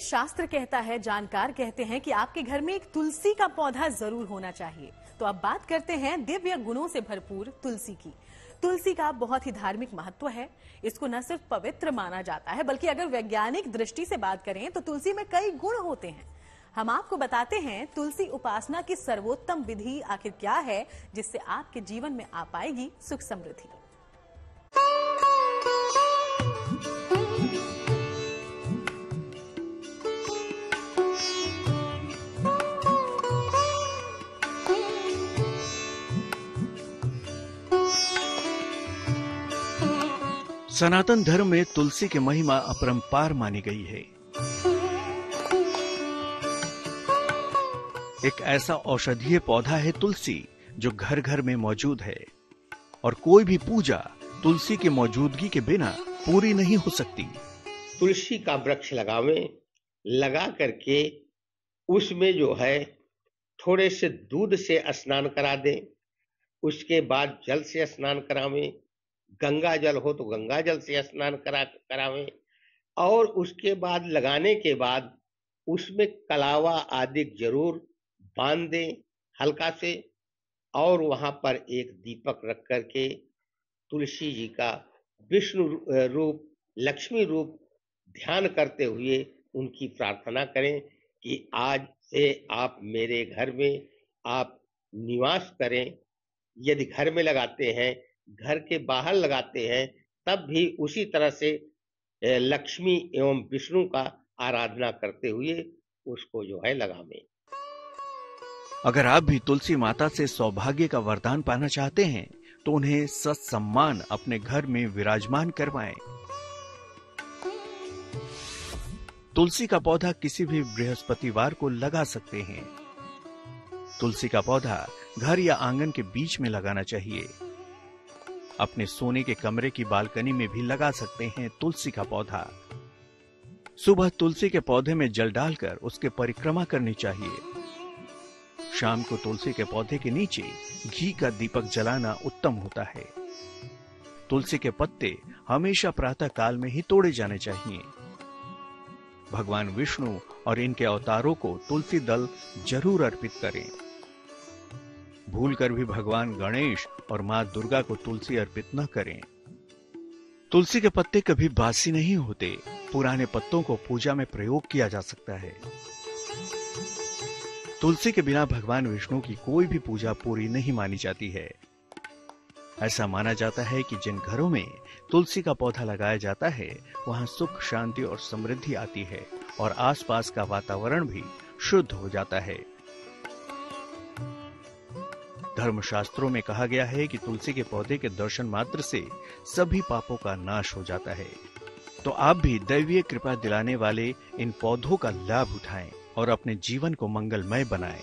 शास्त्र कहता है, जानकार कहते हैं कि आपके घर में एक तुलसी का पौधा ज़रूर होना चाहिए। तो अब बात करते हैं दिव्य गुणों से भरपूर तुलसी की। तुलसी का बहुत ही धार्मिक महत्व है। इसको न सिर्फ़ पवित्र माना जाता है, बल्कि अगर वैज्ञानिक दृष्टि से बात करें तो तुलसी में कई गुण होते हैं। हम आपको बताते हैं तुलसी उपासना की सर्वोत्तम विधि आखिर क्या है, जिससे आपके जीवन में आ पाएगी सुख समृद्धि। सनातन धर्म में तुलसी की महिमा अपरंपार मानी गई है। एक ऐसा औषधीय पौधा है तुलसी, जो घर घर में मौजूद है। और कोई भी पूजा तुलसी की मौजूदगी के बिना पूरी नहीं हो सकती। तुलसी का वृक्ष लगावे, लगा करके उसमें जो है, थोड़े से दूध से स्नान करा दें, उसके बाद जल से स्नान करावें गंगा जल हो तो गंगा जल से स्नान करा, करावे। और उसके बाद लगाने के बाद उसमें कलावा आदि ज़रूर बाँध दें हल्का से। और वहाँ पर एक दीपक रख करके तुलसी जी का विष्णु रूप, लक्ष्मी रूप ध्यान करते हुए उनकी प्रार्थना करें कि आज से आप मेरे घर में, आप निवास करें। यदि घर में लगाते हैं घर के बाहर लगाते हैं, तब भी उसी तरह से लक्ष्मी एवं विष्णु का आराधना करते हुए उसको जो है लगावे। अगर आप भी तुलसी माता से सौभाग्य का वरदान पाना चाहते हैं तो उन्हें सत्सम्मान अपने घर में विराजमान करवाएँ। तुलसी का पौधा किसी भी बृहस्पतिवार को लगा सकते हैं। तुलसी का पौधा घर या आँगन के बीच में लगाना चाहिए। अपने सोने के कमरे की बालकनी में भी लगा सकते हैं तुलसी का पौधा। सुबह तुलसी के पौधे में जल डालकर उसके परिक्रमा करनी चाहिए। शाम को तुलसी के पौधे के नीचे घी का दीपक जलाना उत्तम होता है। तुलसी के पत्ते हमेशा प्रातः काल में ही तोड़े जाने चाहिए। भगवान विष्णु और इनके अवतारों को तुलसी दल ज़रूर अर्पित करें। भूलकर भी भगवान गणेश और माँ दुर्गा को तुलसी अर्पित न करें। तुलसी के पत्ते कभी बासी नहीं होते। पुराने पत्तों को पूजा में प्रयोग किया जा सकता है। तुलसी के बिना भगवान विष्णु की कोई भी पूजा पूरी नहीं मानी जाती है। ऐसा माना जाता है कि जिन घरों में तुलसी का पौधा लगाया जाता है, वहाँ सुख, शांति और समृद्धि आती है और आसपास का वातावरण भी शुद्ध हो जाता है। धर्मशास्त्रों में कहा गया है कि तुलसी के पौधे के दर्शन मात्र से सभी पापों का नाश हो जाता है तो आप भी दैवीय कृपा दिलाने वाले इन पौधों का लाभ उठाएँ और अपने जीवन को मंगलमय बनाएँ।